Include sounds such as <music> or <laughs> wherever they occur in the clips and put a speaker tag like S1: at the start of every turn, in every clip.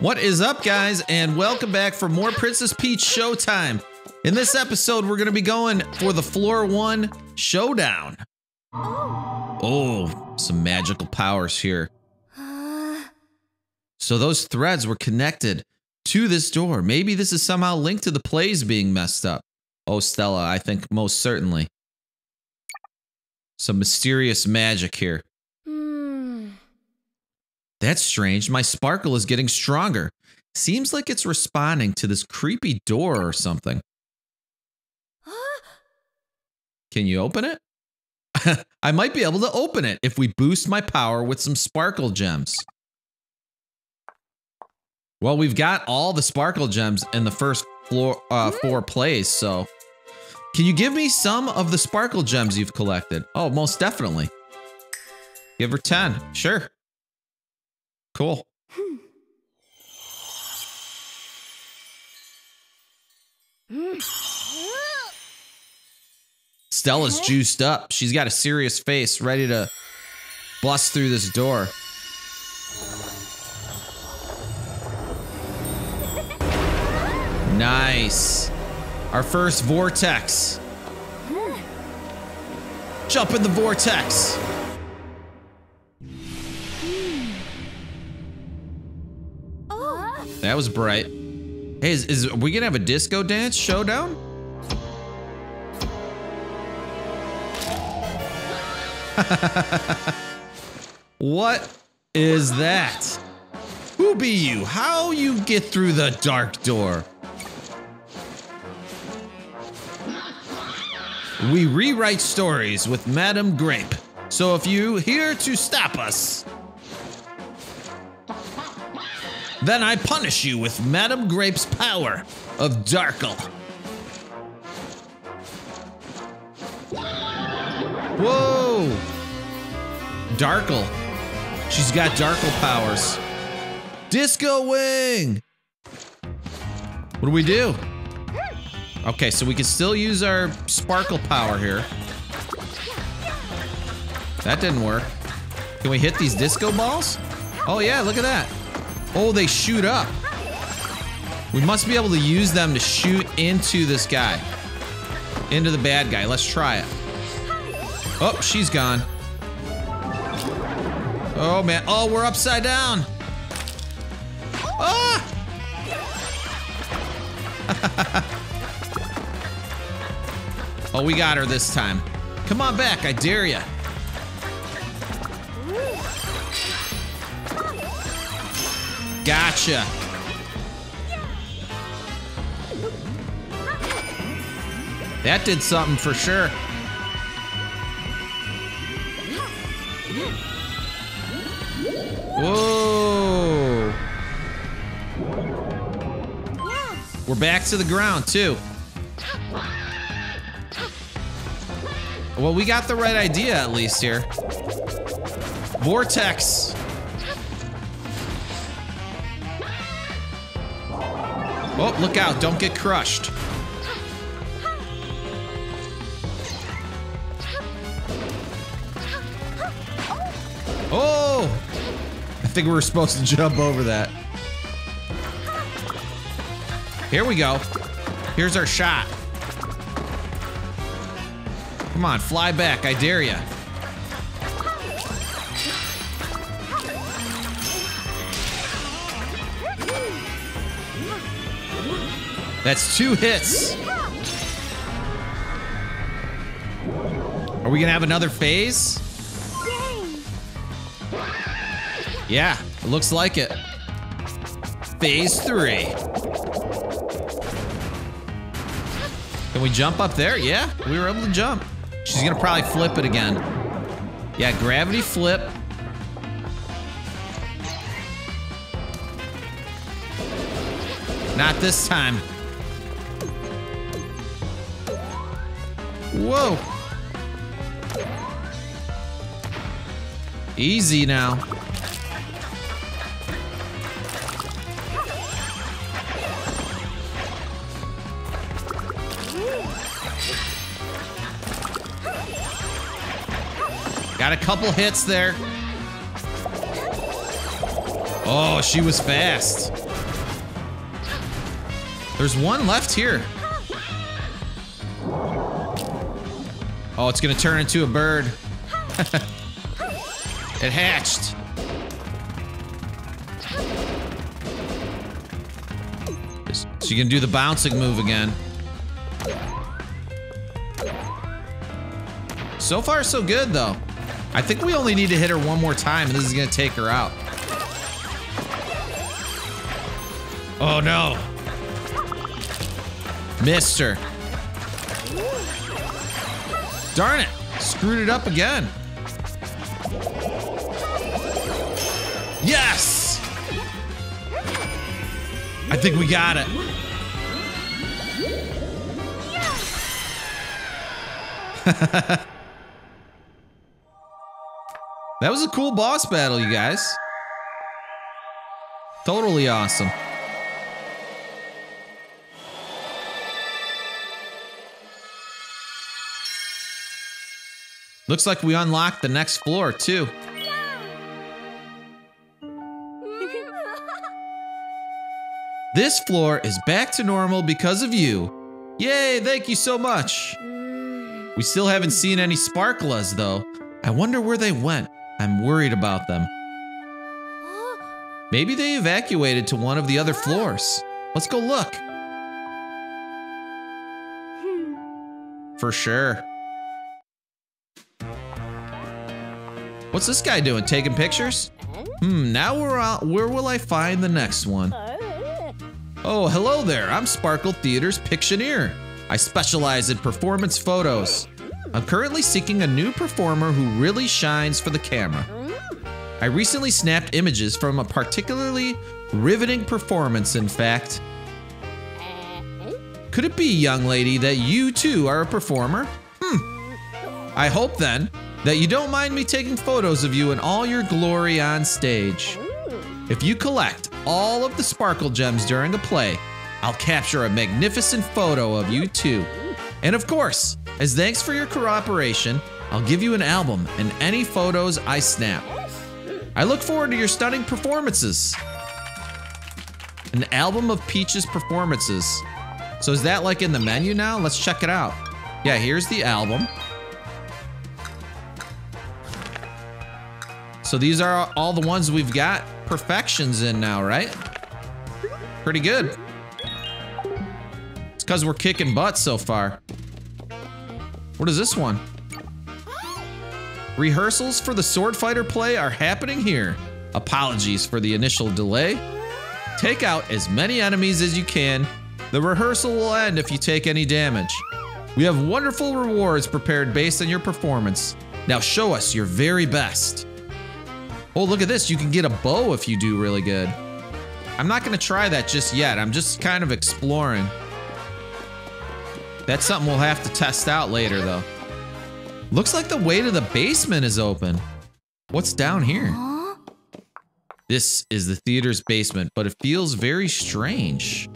S1: What is up, guys, and welcome back for more Princess Peach Showtime. In this episode, we're going to be going for the Floor 1 Showdown. Oh, oh some magical powers here. Uh. So those threads were connected to this door. Maybe this is somehow linked to the plays being messed up. Oh, Stella, I think most certainly. Some mysterious magic here.
S2: Hmm.
S1: That's strange. My sparkle is getting stronger. Seems like it's responding to this creepy door or something. Can you open it? <laughs> I might be able to open it if we boost my power with some sparkle gems. Well, we've got all the sparkle gems in the first floor uh, four plays, so can you give me some of the sparkle gems you've collected? Oh, most definitely. Give her 10. Sure. Cool. Stella's juiced up. She's got a serious face, ready to bust through this door. Nice. Our first vortex. Jump in the vortex. That was bright. Hey, is, is we gonna have a disco dance showdown? <laughs> what is that? Who be you? How you get through the dark door? We rewrite stories with Madame Grape. So if you here to stop us, then I punish you with Madame Grape's power of Darkle. Whoa! Darkle. She's got Darkle powers. Disco Wing! What do we do? Okay, so we can still use our sparkle power here. That didn't work. Can we hit these disco balls? Oh yeah, look at that. Oh, they shoot up. We must be able to use them to shoot into this guy. Into the bad guy. Let's try it. Oh, she's gone. Oh man. Oh, we're upside down. Ah! <laughs> oh, we got her this time. Come on back, I dare ya. Gotcha. That did something for sure. Whoa. We're back to the ground too. Well, we got the right idea at least here. Vortex. Oh, look out. Don't get crushed. Oh! I think we were supposed to jump over that. Here we go. Here's our shot. Come on, fly back. I dare ya. That's two hits. Are we gonna have another phase? Yeah, it looks like it. Phase three. Can we jump up there? Yeah, we were able to jump. She's gonna probably flip it again. Yeah, gravity flip. Not this time. Whoa. Easy now. Got a couple hits there. Oh, she was fast. There's one left here. Oh, it's gonna turn into a bird. <laughs> it hatched. So you can do the bouncing move again. So far, so good, though. I think we only need to hit her one more time, and this is gonna take her out. Oh, no. Missed her. Darn it. Screwed it up again. Yes! I think we got it. <laughs> that was a cool boss battle, you guys. Totally awesome. Looks like we unlocked the next floor, too. This floor is back to normal because of you. Yay, thank you so much. We still haven't seen any sparklas, though. I wonder where they went. I'm worried about them. Maybe they evacuated to one of the other floors. Let's go look. For sure. What's this guy doing? Taking pictures? Hmm, now we're out. Where will I find the next one? Oh, hello there. I'm Sparkle Theater's Pictioneer. I specialize in performance photos. I'm currently seeking a new performer who really shines for the camera. I recently snapped images from a particularly riveting performance, in fact. Could it be, young lady, that you too are a performer? Hmm. I hope then that you don't mind me taking photos of you in all your glory on stage. If you collect all of the sparkle gems during a play, I'll capture a magnificent photo of you too. And of course, as thanks for your cooperation, I'll give you an album and any photos I snap. I look forward to your stunning performances. An album of Peach's performances. So is that like in the menu now? Let's check it out. Yeah, here's the album. So these are all the ones we've got perfections in now, right? Pretty good. It's because we're kicking butt so far. What is this one? Rehearsals for the sword fighter play are happening here. Apologies for the initial delay. Take out as many enemies as you can. The rehearsal will end if you take any damage. We have wonderful rewards prepared based on your performance. Now show us your very best. Oh, look at this. You can get a bow if you do really good. I'm not going to try that just yet. I'm just kind of exploring. That's something we'll have to test out later, though. Looks like the way to the basement is open. What's down here? This is the theater's basement, but it feels very strange.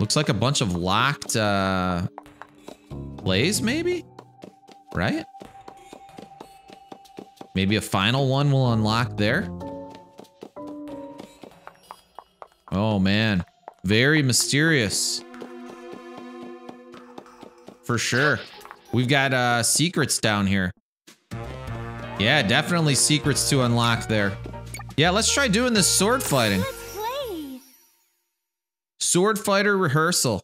S1: Looks like a bunch of locked uh, plays, maybe? Right? Maybe a final one will unlock there. Oh man, very mysterious. For sure. We've got uh, secrets down here. Yeah, definitely secrets to unlock there. Yeah, let's try doing this sword fighting. Sword fighter rehearsal.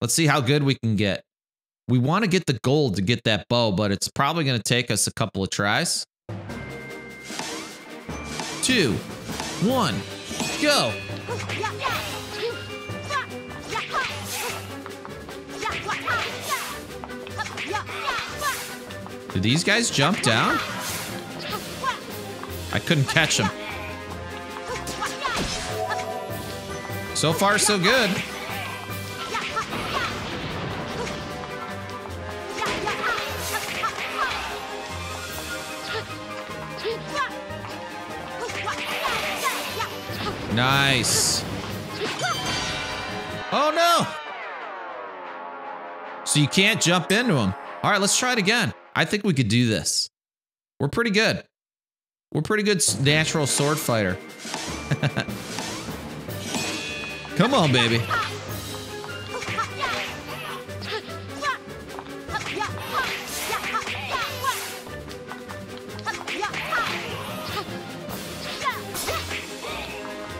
S1: Let's see how good we can get. We want to get the gold to get that bow, but it's probably going to take us a couple of tries two, one, go! Did these guys jump down? I couldn't catch them. So far, so good. Nice. Oh no! So you can't jump into them. All right, let's try it again. I think we could do this. We're pretty good. We're pretty good natural sword fighter. <laughs> Come on, baby.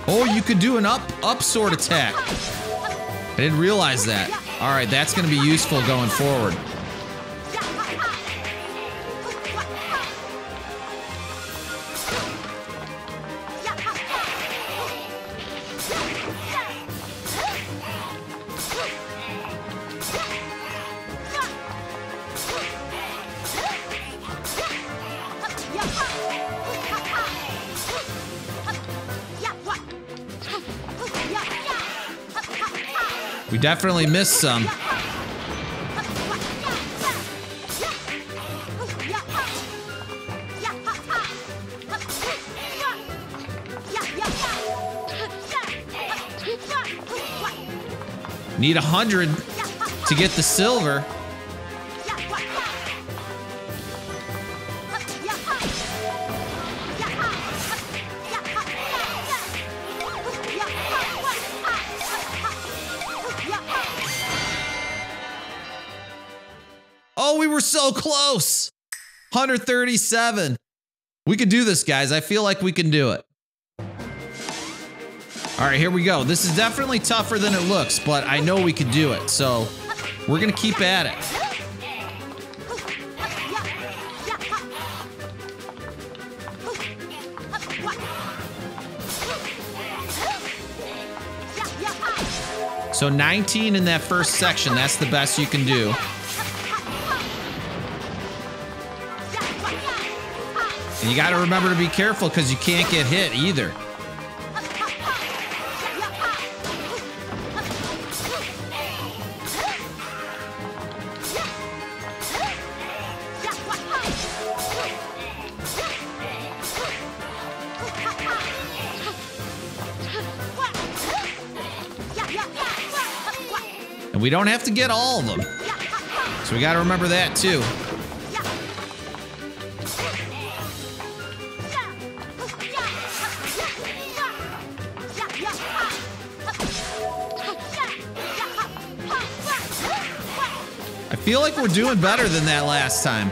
S1: Oh, you could do an up up sword attack. I didn't realize that. All right, that's going to be useful going forward. Definitely missed some. Need a hundred to get the silver. We were so close. 137. We could do this, guys. I feel like we can do it. All right, here we go. This is definitely tougher than it looks, but I know we could do it. So we're going to keep at it. So 19 in that first section. That's the best you can do. And you got to remember to be careful because you can't get hit either. And we don't have to get all of them. So we got to remember that too. I feel like we're doing better than that last time.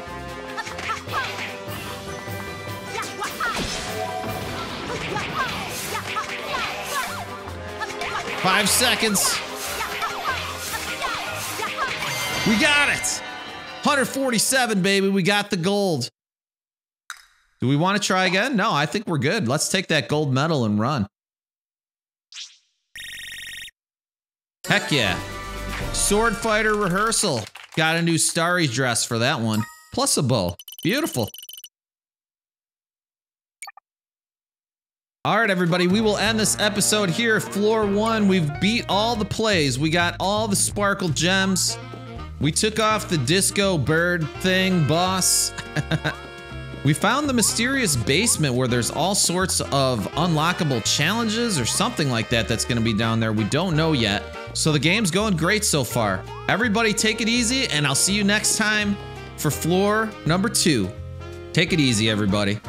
S1: Five seconds. We got it. 147, baby. We got the gold. Do we want to try again? No, I think we're good. Let's take that gold medal and run. Heck yeah. Sword fighter rehearsal. Got a new starry dress for that one. Plus a bow. Beautiful. All right, everybody, we will end this episode here. Floor one, we've beat all the plays. We got all the sparkle gems. We took off the disco bird thing, boss. <laughs> we found the mysterious basement where there's all sorts of unlockable challenges or something like that that's going to be down there. We don't know yet. So the game's going great so far. Everybody take it easy, and I'll see you next time for floor number two. Take it easy, everybody.